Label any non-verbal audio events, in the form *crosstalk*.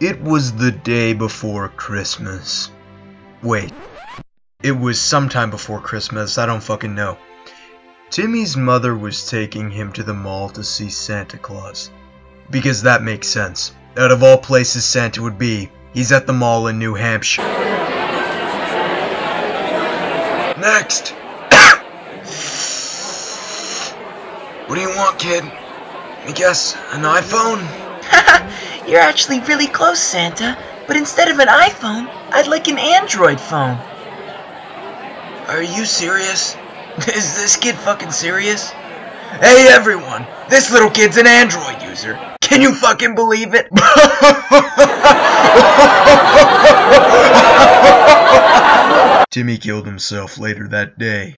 It was the day before Christmas. Wait. It was sometime before Christmas, I don't fucking know. Timmy's mother was taking him to the mall to see Santa Claus. Because that makes sense. Out of all places Santa would be, he's at the mall in New Hampshire. Next! what do you want, kid? I guess an iPhone? *laughs* You're actually really close, Santa. But instead of an iPhone, I'd like an Android phone. Are you serious? *laughs* Is this kid fucking serious? Hey everyone, this little kid's an Android user. Can you fucking believe it? *laughs* Timmy killed himself later that day.